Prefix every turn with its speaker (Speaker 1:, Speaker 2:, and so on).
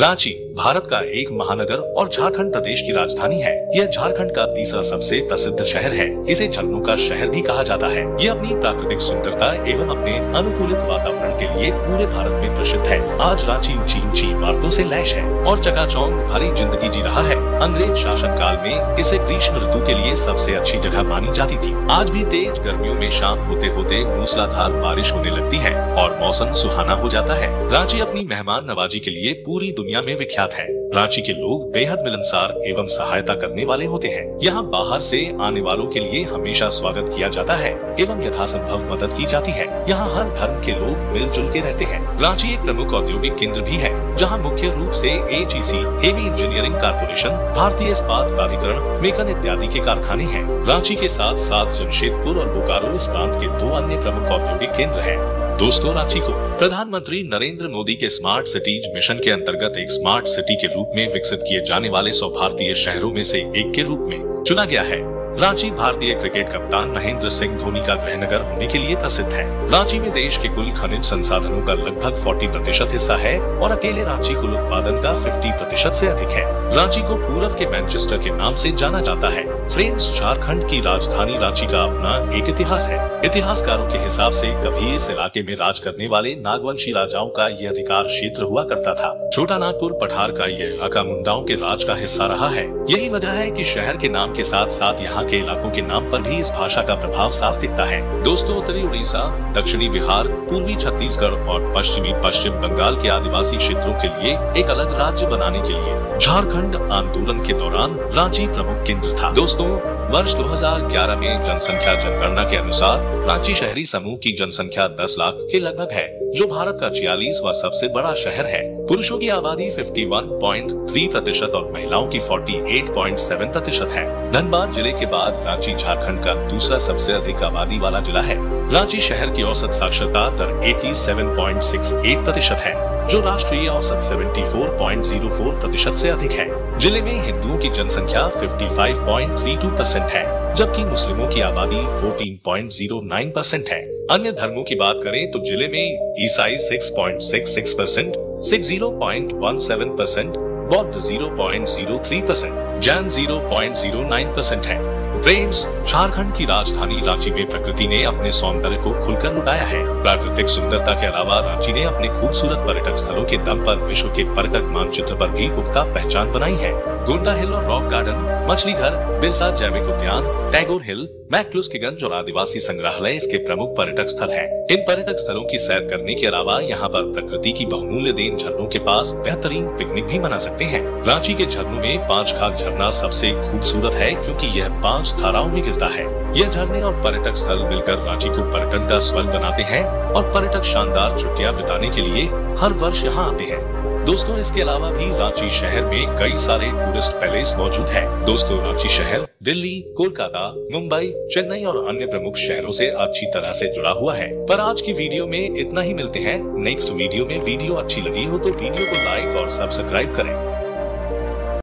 Speaker 1: रांची, भारत का एक महानगर और झारखंड प्रदेश की राजधानी है। यह झारखंड का तीसरा सबसे प्रसिद्ध शहर है। इसे झरनों का शहर भी कहा जाता है। यह अपनी प्राकृतिक सुंदरता एवं अपने अनुकूलित वातावरण के लिए पूरे भारत में प्रसिद्ध है। आज रांची ऊँची ऊँची इमारतों से लैश है और चकाचौंध भरी ज़िंदगी जी रहा है। अंग्रेज़ शासन काल में इसे ग्रीष्म ऋतु के लिए सबसे अच्छी जगह मानी जाती थी। आज भी तेज गर्मियों में शाम होते होते मूसलाधार बारिश होने लगती है और मौसम सुहाना हो जाता है। रांची अपनी मेहमान नवाजी के लिए पूरी दुनिया में विख्यात है। रांची के लोग बेहद मिलनसार एवं सहायता करने वाले होते हैं। यहाँ बाहर से आने वालों के लिए हमेशा स्वागत किया जाता है एवं यथासंभव मदद की जाती है। यहाँ हर धर्म के लोग मिलजुल के रहते हैं। रांची एक प्रमुख औद्योगिक केंद्र भी है, जहाँ मुख्य रूप से एच हेवी इंजीनियरिंग कारपोरेशन भारतीय इस्पात प्राधिकरण, मेकन इत्यादि के कारखाने हैं। रांची के साथ साथ जमशेदपुर और बोकारो इस प्रांत के दो अन्य प्रमुख औद्योगिक केंद्र हैं। दोस्तों, रांची को प्रधानमंत्री नरेंद्र मोदी के स्मार्ट सिटीज़ मिशन के अंतर्गत एक स्मार्ट सिटी के रूप में विकसित किए जाने वाले सौ भारतीय शहरों में से एक के रूप में चुना गया है। रांची भारतीय क्रिकेट कप्तान महेंद्र सिंह धोनी का गृहनगर होने के लिए प्रसिद्ध है। रांची में देश के कुल खनिज संसाधनों का लगभग 40 प्रतिशत हिस्सा है और अकेले रांची कुल उत्पादन का 50 प्रतिशत ऐसी अधिक है। रांची को पूर्व के मैनचेस्टर के नाम से जाना जाता है। फ्रेंड्स झारखंड की राजधानी रांची का अपना एक इतिहास है। इतिहासकारों के हिसाब से कभी इस इलाके में राज करने वाले नागवंशी राजाओं का यह अधिकार क्षेत्र हुआ करता था। छोटा नागपुर पठार का यह इलाका मुंडाओं के राज का हिस्सा रहा है। यही वजह है कि शहर के नाम के साथ साथ यहाँ के इलाकों के नाम पर भी इस भाषा का प्रभाव साफ़ दिखता है। दोस्तों, उत्तरी उड़ीसा, दक्षिणी बिहार, पूर्वी छत्तीसगढ़ और पश्चिमी पश्चिम बंगाल के आदिवासी क्षेत्रों के लिए एक अलग राज्य बनाने के लिए झारखंड आंदोलन के दौरान रांची प्रमुख केंद्र था। दोस्तों, वर्ष 2011 में जनसंख्या जनगणना के अनुसार रांची शहरी समूह की जनसंख्या 10 लाख के लगभग है। जो भारत का छियालीसवा सबसे बड़ा शहर है। पुरुषों की आबादी 51.3 प्रतिशत और महिलाओं की 48.7 प्रतिशत है। धनबाद ज़िले के बाद रांची, झारखंड का दूसरा सबसे अधिक आबादी वाला जिला है। रांची शहर की औसत साक्षरता दर 87.68 प्रतिशत है, जो राष्ट्रीय औसत 74.04 प्रतिशत से अधिक है। ज़िले में हिंदुओं की जनसंख्या 55.32 परसेंट है। जबकि मुस्लिमों की आबादी 14.09 परसेंट है। अन्य धर्मों की बात करें तो ज़िले में ईसाई 6.66 परसेंट सिख 0.17 परसेंट बौद्ध 0.03 परसेंट जैन 0.09 परसेंट है। फ्रेंड्स झारखंड की राजधानी रांची में प्रकृति ने अपने सौंदर्य को खुलकर लुटाया है। प्राकृतिक सुंदरता के अलावा रांची ने अपने खूबसूरत पर्यटक स्थलों के दम पर विश्व के पर्यटक मानचित्र पर भी पुख्ता पहचान बनाई है। गोंडा हिल और रॉक गार्डन मछली घर बिरसा, जैविक उद्यान, टैगोर हिल मैक्लुस्कीगंज और आदिवासी संग्रहालय इसके प्रमुख पर्यटक स्थल हैं। इन पर्यटक स्थलों की सैर करने के अलावा यहाँ पर प्रकृति की बहुमूल्य देन झरनों के पास बेहतरीन पिकनिक भी मना सकते हैं। रांची के झरनों में पाँच खाक झरना सबसे खूबसूरत है क्योंकि यह पाँच धाराओं में गिरता है। यह झरने और पर्यटक स्थल मिलकर रांची को पर्यटन का स्वर्ग बनाते हैं और पर्यटक शानदार छुट्टियाँ बिताने के लिए हर वर्ष यहाँ आते हैं। दोस्तों, इसके अलावा भी रांची शहर में कई सारे टूरिस्ट पैलेस मौजूद हैं। दोस्तों, रांची शहर, दिल्ली, कोलकाता, मुंबई, चेन्नई और अन्य प्रमुख शहरों से अच्छी तरह से जुड़ा हुआ है। पर आज की वीडियो में इतना ही मिलते हैं। नेक्स्ट वीडियो में वीडियो अच्छी लगी हो तो वीडियो को लाइक और सब्सक्राइब करें।